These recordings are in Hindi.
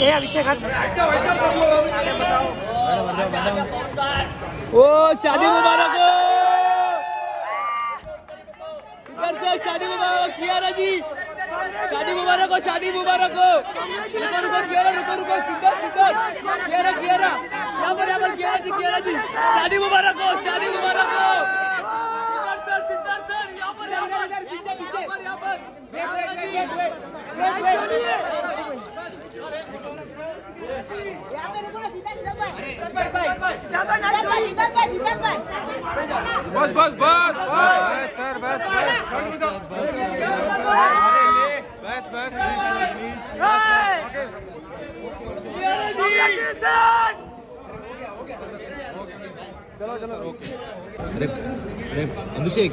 ए अभिषेक ओ, शादी मुबारक हो। शादी मुबारक कियारा जी। शादी मुबारक हो, शादी मुबारक हो। रुको रुको कियारा रुको रुको सिद्धर सिद्धर कियारा कियारा यहाँ पर यहाँ पर कियारा जी कियारा जी। शादी मुबारक हो, शादी मुबारक हो। सिद्धर सर यहाँ पर यहाँ पर पीछे पीछे यहाँ पर। यहाँ बस बस बस बस। सर बस बस। बस चलो चलो ओके अरे अरे अभिषेक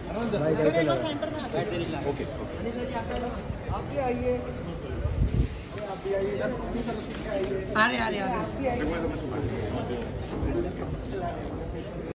भी इधर इधर इधर आ रहे आ रहे आ रहे